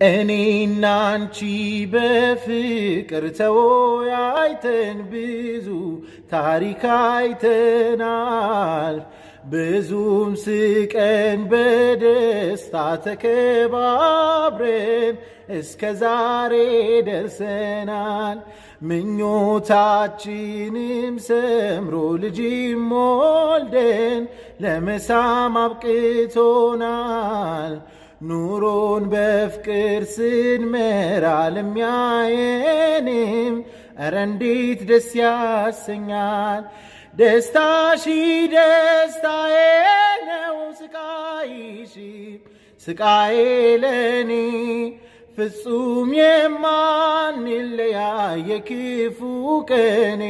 እኔና አንቺ በፍቅር ተወያይተን ብዙ ታሪክ አይተናል። ብዙም ስቀን በደስታ ተከባብረን እስከ ዛሬ ደርሰናል። ምኞታችንም ሰምሮ ልጅም ወልደን ለመሳም አብቅቶናል። ኑሮን በፍቅር ስንመራ ለሚያየንም እረ እንዴት ደስ ያሰኛል። ደስታሺ ደስታዬ ነው፣ ስቃይሺ ስቃዬ ለኔ ፍጹም የማንለያየ ክፉ ቀኔ